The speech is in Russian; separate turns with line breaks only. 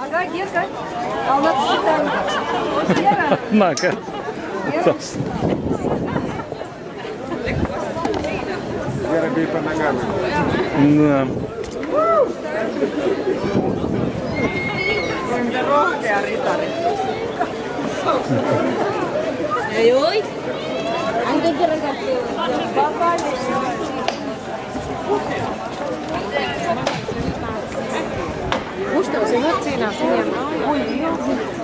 Ага, Герка. А у нас считаем. Гера.
Однако.
Вера бей по ногам.
Да.
Oi, oi. Anche il
China, señor, ¿no?